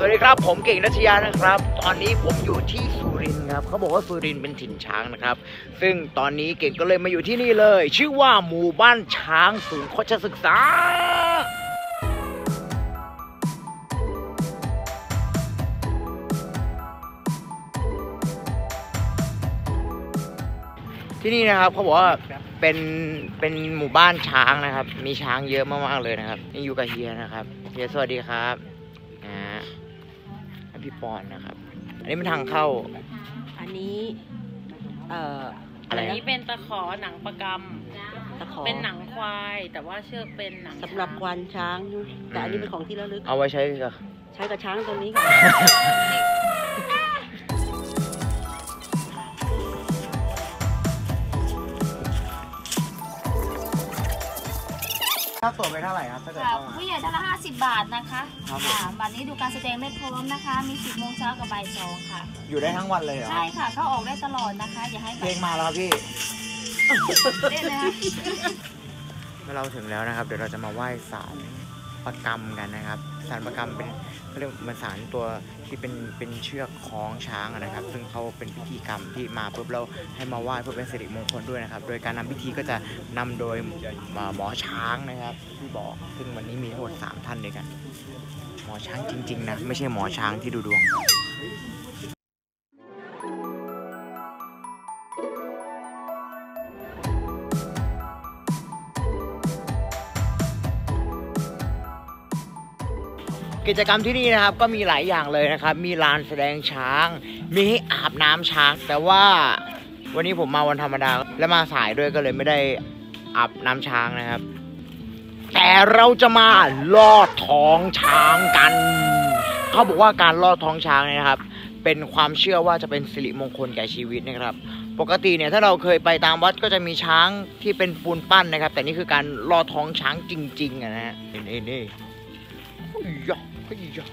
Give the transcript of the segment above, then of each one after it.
สวัสดีครับผมเก่งนัชยานะครับ ตอนนี้ผมอยู่ที่สุรินทร์ครับเขาบอกว่าสุรินทร์เป็นถิ่นช้างนะครับ ซึ่งตอนนี้เก่งก็เลยมาอยู่ที่นี่เลย ชื่อว่าหมู่บ้านช้างศูนย์โคชศึกษาที่นี่นะครับเขาบอกว่าเป็นเป็นหมู่บ้านช้างนะครับ มีช้างเยอะมากๆเลยนะครับนี่อยู่กับเฮียนะครับเฮียสวัสดีครับ พี่ปอนนะครับ อันนี้เป็นทางเข้า อันนี้ เอ่ออะไรอันนะนี้เป็นตะขอหนังประกตะขอำเป็นหนังควาย แต่ว่าเชือกเป็นหนังสำหรับช้างควานช้างแต่อันนี้เป็นของที่ระลึก เอาไว้ใช้กับ ใช้กับช้างตัวนี้ค่ะ ค่าตั๋วไปเท่าไหร่ครับถ้าเกิดค่ะเข้ามา ผู้ใหญ่ท่านละ50 บาทนะคะครับผม ค่ะบัตรนี้ดูการแสดงได้พร้อมนะคะ มี 10โมงเช้ากับบ่ายสองค่ะ อยู่ได้ทั้งวันเลยเหรอใช่ค่ะ เข้าออกได้ตลอดนะคะ อย่าให้เพลงมาแล้วครับพี่ เล่นนะคะ เมื่อเราถึงแล้วนะครับ เดี๋ยวเราจะมาไหว้ศาล ประกรรมกันนะครับ สารประกรรมเป็นเขาเรียกมันสารตัวที่เป็นเป็นเชือกคล้องช้างนะครับ ซึ่งเขาเป็นพิธีกรรมที่มาปุ๊บเราให้มาไหว้เพื่อเป็นสิริมงคลด้วยนะครับ โดยการนำพิธีก็จะนำโดยหมอช้างนะครับที่บอกซึ่งวันนี้มีทั้งหมดสามท่านด้วยกัน หมอช้างจริง ๆ นะ ไม่ใช่หมอช้างที่ดูดวง กิจกรรมที่นี่นะครับก็มีหลายอย่างเลยนะครับ มีลานแสดงช้าง มีให้อาบน้ำช้าง แต่ว่าวันนี้ผมมาวันธรรมดา และมาสายด้วยก็เลยไม่ได้อาบน้ำช้างนะครับ แต่เราจะมาลอดท้องช้างกัน เขาบอกว่าการลอดท้องช้างนะครับ เป็นความเชื่อว่าจะเป็นสิริมงคลแก่ชีวิตนะครับ ปกติเนี่ยถ้าเราเคยไปตามวัดก็จะมีช้างที่เป็นปูนปั้นนะครับ แต่นี่คือการลอดท้องช้างจริงๆนะฮะนี่นี่นี่ ยยะเฮ้ยยะ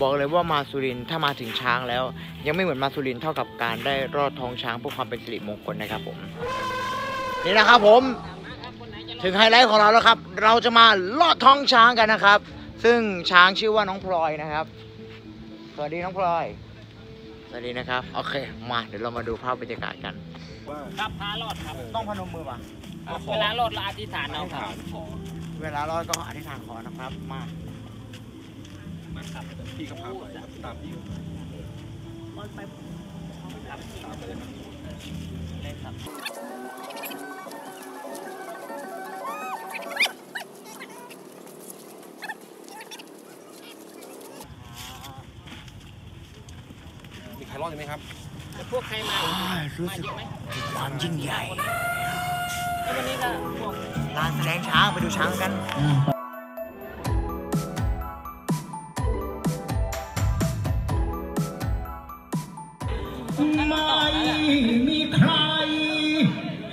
บอกเลยว่ามาสุรินทร์ถ้ามาถึงช้างแล้ว ยังไม่เหมือนมาสุรินทร์เท่ากับการได้รอดท้องช้างเพื่อความเป็นสิริมงคลนะครับผม นี่นะครับผม ถึงไฮไลท์ของเราแล้วครับ เราจะมาลอดท้องช้างกันนะครับ ซึ่งช้างชื่อว่าน้องพลอยนะครับ สวัสดีน้องพลอย สวัสดีนะครับ โอเค มาเดี๋ยวเรามาดูภาพบรรยากาศกันครับพาลอดครับ ต้องพนมมือป่ะเวลาลอดเราอธิษฐานเอาครับ เวลารอดก็อธิษฐานขอนะครับ มากมาขับพี่ก็พาไปครับตามพี่มีใครรอดไหมครับพวกใครมารู้สึกความยิ่งใหญ่วันนี้ก็ ลานแสดงช้างไปดูช้างกันไม่มีใคร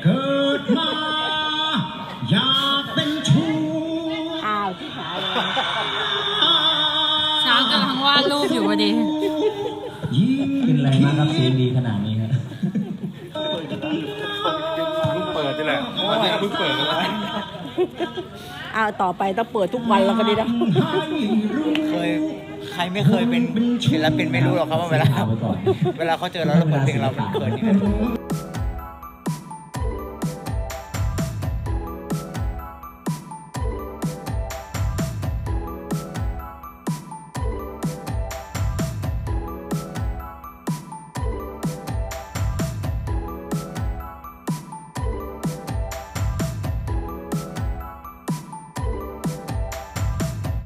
เกิดมา อยากเป็นชู้อ้าวที่ขายเลยช้างกำลังวาดรูปอยู่พอดียิ่งเป็นไรมากครับซีนดีขนาดนี้ครับเพิ่งเปิดนี่แหละวันนี้เพิ่งเปิดกันแล้ว อ้าวต่อไปต้องเปิดทุกวันแล้วก็ดีนะ เคยใครไม่เคยเป็นศิลปินไม่รู้หรอกครับว่าเวลาเอาไว้ก่อนเวลาเขาเจอเราแล้วเปิดเพลงเรามันเขินนี่แหละ